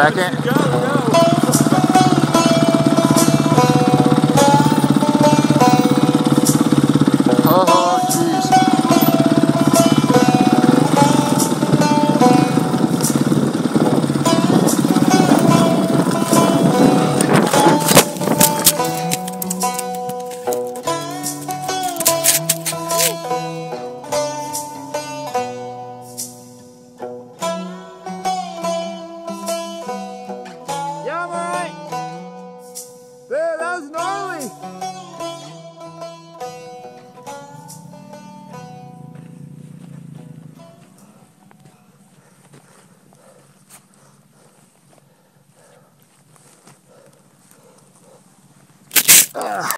Second. Go, go. Ah.